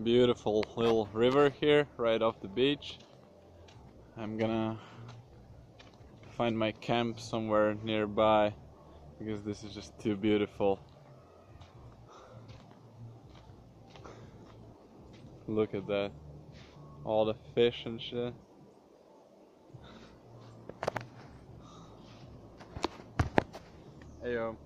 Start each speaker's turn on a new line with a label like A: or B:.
A: beautiful little river here right off the beach. I'm gonna find my camp somewhere nearby because this is just too beautiful. Look at that. All the fish and shit. Hey yo.